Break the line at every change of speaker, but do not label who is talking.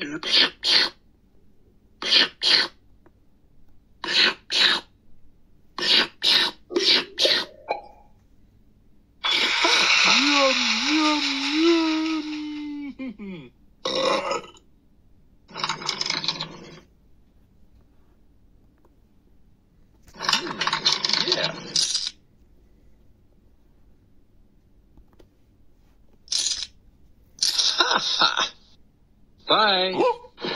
Ha ha! Bye